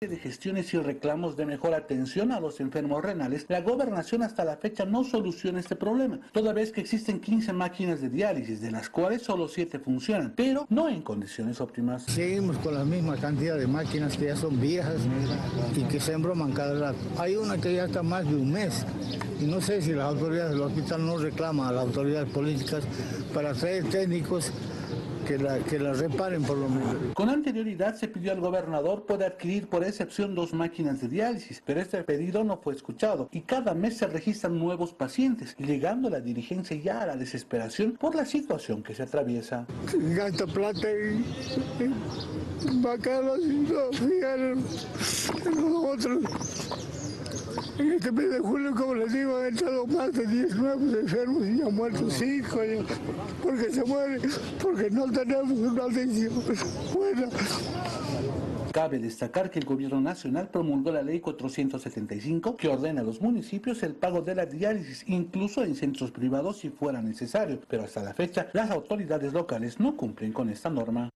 de gestiones y reclamos de mejor atención a los enfermos renales, la gobernación hasta la fecha no soluciona este problema, toda vez que existen 15 máquinas de diálisis, de las cuales solo 7 funcionan, pero no en condiciones óptimas. Seguimos con la misma cantidad de máquinas que ya son viejas y que se embroman cada rato. Hay una que ya está más de un mes y no sé si las autoridades del hospital no reclaman a las autoridades políticas para traer técnicos que la, que la reparen por lo menos. Con anterioridad se pidió al gobernador poder adquirir por excepción dos máquinas de diálisis, pero este pedido no fue escuchado y cada mes se registran nuevos pacientes, llegando la dirigencia ya a la desesperación por la situación que se atraviesa. Gasta plata y, y y no fijaron en los otros. En este mes de julio, como les digo, han entrado más de 10 nuevos enfermos y han muerto 5 porque se mueren, porque no tenemos una atención buena. Cabe destacar que el gobierno nacional promulgó la ley 475 que ordena a los municipios el pago de la diálisis, incluso en centros privados si fuera necesario, pero hasta la fecha las autoridades locales no cumplen con esta norma.